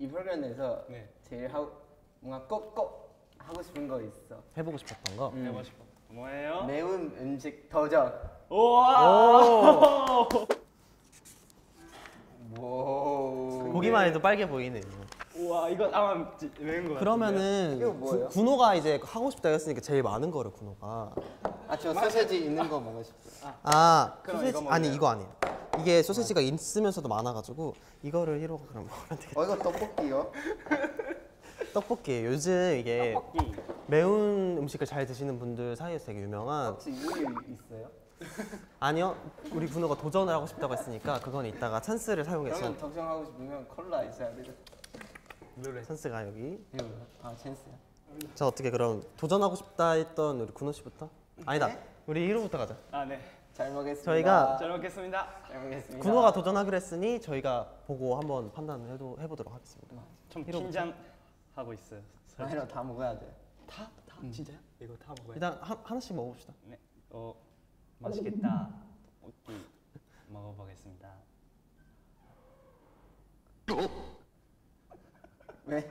이 프로그램에서 네. 제일 하고 뭔가 꼭꼭 하고 싶은 거 있어. 해보고 싶었던 거. 음. 해보고 싶어. 뭐예요? 매운 음식 도전. 우와. 오. 보기만 해도 빨개 보이네. 우와 이거 아마 지- 매운 거 그러면은? 구, 군호가 이제 하고 싶다 했으니까 제일 많은 거를 군호가. 아저 소세지 있는 거 먹고 싶어. 아 그럼 소세지 이거 아니? 이거 아니에요. 이게 소세지가 있으면서도 많아가지고 이거를 히로가 그럼 먹으면 되겠다. 어 이거 떡볶이요? 떡볶이 요즘 이게 떡볶이. 매운 음식을 잘 드시는 분들 사이에서 되게 유명한 혹시 우유 있어요? 아니요 우리 군호가 도전을 하고 싶다고 했으니까 그건 이따가 찬스를 사용해서 그러면 덕정하고 싶으면 콜라 있어야 되죠. 노래. 찬스가 여기 이거 뭐야? 아 찬스야. 자 어떻게 그럼 도전하고 싶다 했던 우리 군호 씨부터 아니다 네? 우리 히로부터 가자 아 네. 잘 먹겠습니다. 저희가 잘 먹겠습니다. 잘 먹겠습니다. 군호가 도전하기로 했으니 저희가 보고 한번 판단을 해도 해보도록 하겠습니다 좀 이러고 긴장하고 있어요. 마이로 다 먹어야 돼. 다? 다? 진짜요? 이거 다 먹어요? 일단 하, 하나씩 먹어봅시다 네. 어 맛있겠다. 오케이. 먹어보겠습니다. 왜?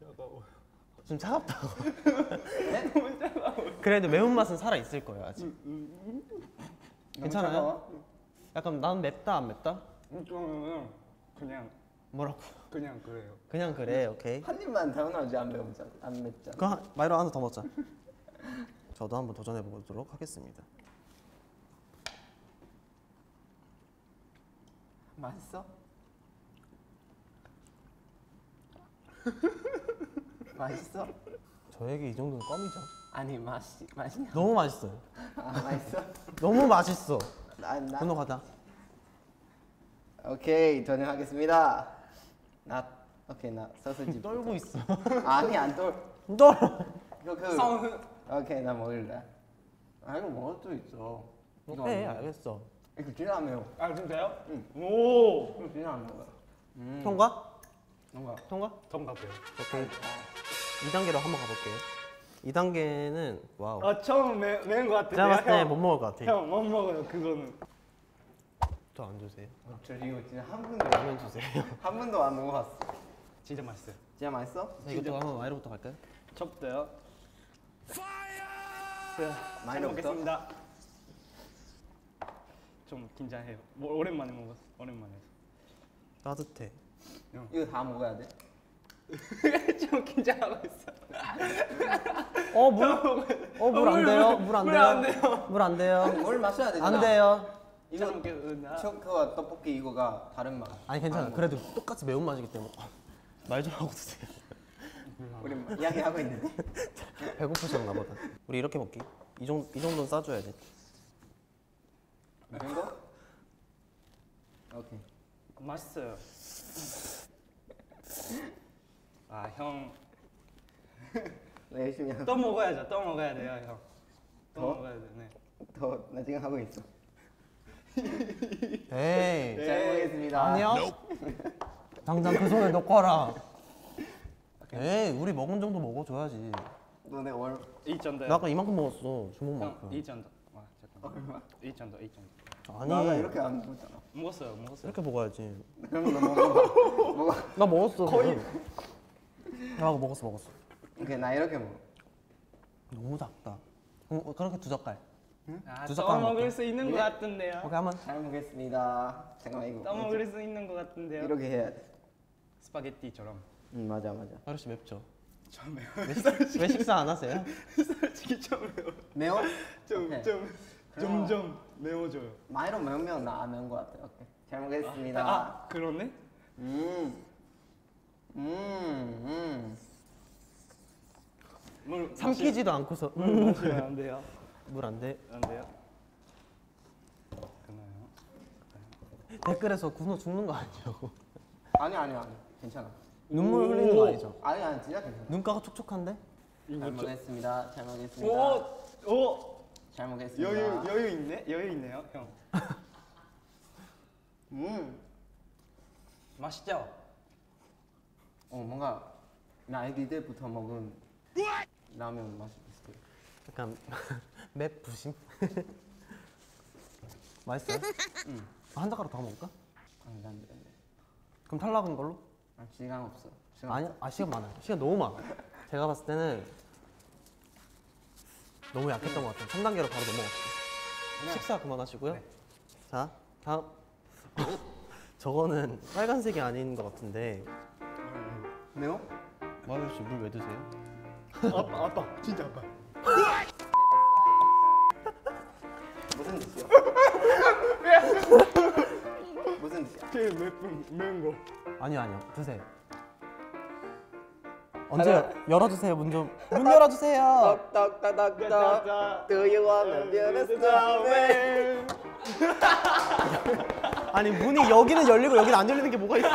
차가워. 좀 차갑다고 그래도 매운맛은 살아있을 거예요 아직 괜찮아요? 차가워? 약간 난 맵다 안 맵다? 좀 그냥 뭐라고? 그냥 그래요. 그냥 그래 오케이 한 입만 당연하지 안 매운잖아. 안 맵잖아. 그럼 한- 마이로 하나 더 먹자 저도 한번 도전해 보도록 하겠습니다 맛있어? 맛있어? 저에게 이 정도는 껌이죠 아니 맛이 맛있냐? 너무 맛있어요 아 맛있어? 너무 맛있어 난나 군호 가자 오케이 도전하겠습니다. 나 오케이 나 소세지. 떨고 있어 아니 안 떨. 떨어 이거 그. 성훈. 오케이 나 먹을래. 아 이거 먹을 수 있어. 이거 안. 알겠어 이거 진짜 안 매워. 아 진짜요? 응. 오. 이거 진짜 안 매워. 음. 통과? 뭔가. 통과? 통과요. 오케이 2단계로 한번 가볼게요 2단계는 wow 아 처음 매, 매운 거 같은데. 제가 봤을 때 못 먹을 것 같아요 형못 먹어요 그거는. 저 안 주세요 저 이거 진짜 한 번도 라면 주세요 한 번도 안 먹어봤어. 진짜 맛있어요. 진짜 맛있어? 자, 이것도 한번 마이로부터 갈까요? 저부터요. 자, 많이 잘 먹겠습니다. 좀 긴장해요. 뭐 오랜만에 먹었어. 오랜만에. 따뜻해 이거 다 먹어야 돼? 좀 긴장하고 있어. 어 물? 어 물 안 돼요? 물안 물안 돼요? 물 안 돼요? 물 마셔야 되잖아. 안 돼요 이거 잘 먹겠습니다. 초코와 떡볶이 이거가 다른 맛. 아니 괜찮아 안 그래도 똑같이 매운 맛이기 때문에 말 좀 하고 드세요. 우리 이야기하고 있는데. 배고프셨나 보다 우리 이렇게 먹기 이, 정도, 이 정도는 싸줘야지 이 정도? 오케이. 맛있어요. 아 형. 나 열심히 하고. 또 먹어야죠. 또 먹어야 돼요 형. 또 더? 먹어야 돼. 네. 더나 지금 하고 있어. 에이 잘 먹겠습니다. 아니요 당장 그 손에 넣거라 에이 우리 먹은 정도 먹어줘야지 너네 월이 정도요. 나 아까 이만큼 먹었어 형, 주먹만큼 이 정도. 와 잠깐. 이 정도, 이 정도. 아니 나가 이렇게 안 먹잖아. 먹었어요, 먹었어요. 이렇게 먹어야지 그럼 너 먹어. 먹어. 나 먹었어 거의 나 먹었어 먹었어 오케이 나 이렇게 먹어. 너무 작다 어, 그렇게 두 젓갈 아, 두또 젓가락 먹을 먹게. 수 있는 것 네. 같은데요. 오케이 한번 잘 먹겠습니다. 잠깐만 이거. 또 먹을 수 있는 것 같은데요. 이렇게 해야 돼. 스파게티처럼. 응 맞아 맞아. 하루씨 맵죠? 좀 매워. 왜, 식- 식사 안 하세요? 솔직히 좀 매워. 매워? 좀, 오케이. 좀, 점점 매워져요. 마이로 매우면 나 안 매운 것 같아. 오케이. 잘 먹겠습니다. 아, 그러네? 음. 음. 음. 물 삼키지도 않고서 물 마시면 안 돼요. 물 안 돼. 안 돼요. 댓글에서 군호 죽는 거 아니냐고. 아니 아니 아니. 괜찮아. 눈물 흘리는 거 아니죠? 아니 아니 진짜 괜찮아. 눈가가 촉촉한데? 잘 먹겠습니다. 잘 먹겠습니다. 오, 오, 잘 먹겠습니다. 여유, 여유 있네, 여유 있네요, 형. 음. 맛있죠? 어 뭔가 나 아기 때부터 먹은 라면 맛이 비슷해. 약간 맵 부심? 맛있어요? 응. 한 젓가락 더 먹을까? 안돼 안돼 안돼. 그럼 탈락인 걸로? 아, 시간 없어. 시간 아니, 아 시간 많아요. 시간 너무 많아. 제가 봤을 때는 너무 약했던 것 같아요. 3단계로 바로 넘어갔어요. 식사 그만하시고요. 자, 다음. 저거는 빨간색이 아닌 것 같은데. 매워? 마유 씨물 왜 드세요? 아빠 아빠 진짜 아빠. 무슨 뜻이야? 무슨 뜻이야? 제일 매운 매운 거. 아니요, 아니요. 드세요. 언제 열어주세요 문 좀. 문 열어주세요. 떡떡떡떡떡. Do you wanna build a snowman? 아니 문이 여기는 열리고 여기는 안 열리는 게 뭐가 있어?